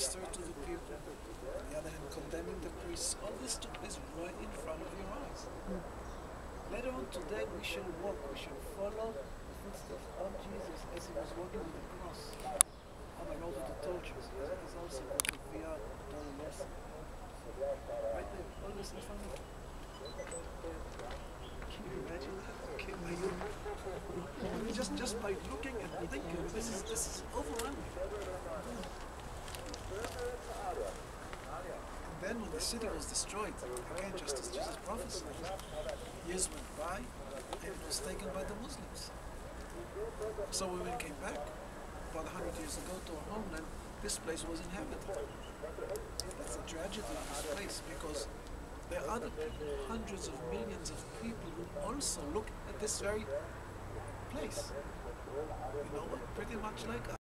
minister to the people, on the other hand, condemning the priests. All this took place right in front of your eyes. Later on today, we shall walk, we shall follow the footsteps of Jesus as he was walking with the cross. On the road to the torches. That is also what the Via Dolorosa. Right there, all this in front of you. Can you imagine that? Can you, just just by looking and thinking, this is this is overwhelming. And when the city was destroyed, again, just as Jesus prophesied, years went by and it was taken by the Muslims. So when we came back, about a hundred years ago to our homeland, this place was inhabited. That's a tragedy of this place because there are other hundreds of millions of people who also look at this very place. You know, what? pretty much like